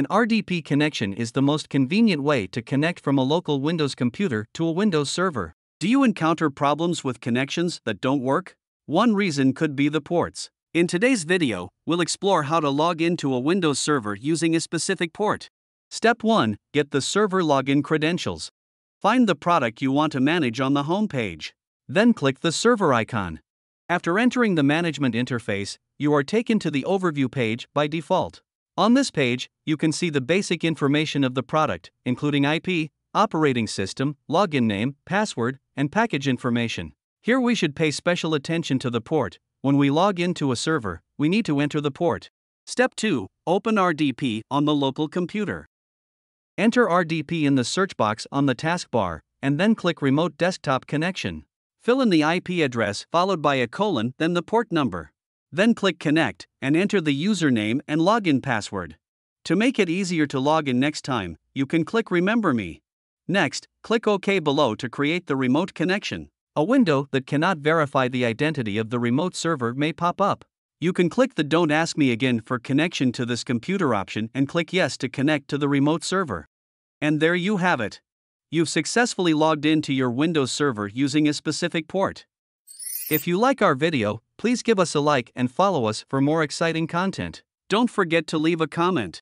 An RDP connection is the most convenient way to connect from a local Windows computer to a Windows server. Do you encounter problems with connections that don't work? One reason could be the ports. In today's video, we'll explore how to log into a Windows server using a specific port. Step 1 Get the server login credentials. Find the product you want to manage on the home page. Then click the server icon. After entering the management interface, you are taken to the overview page by default. On this page, you can see the basic information of the product, including IP, operating system, login name, password, and package information. Here we should pay special attention to the port. When we log into a server, we need to enter the port. Step 2 Open RDP on the local computer. Enter RDP in the search box on the taskbar, and then click Remote Desktop Connection. Fill in the IP address followed by a colon, then the port number. Then click Connect and enter the username and login password. To make it easier to log in next time, you can click Remember Me. Next, click OK below to create the remote connection. A window that cannot verify the identity of the remote server may pop up. You can click the Don't Ask Me Again for connection to this computer option and click Yes to connect to the remote server. And there you have it. You've successfully logged into your Windows server using a specific port. If you like our video, please give us a like and follow us for more exciting content. Don't forget to leave a comment.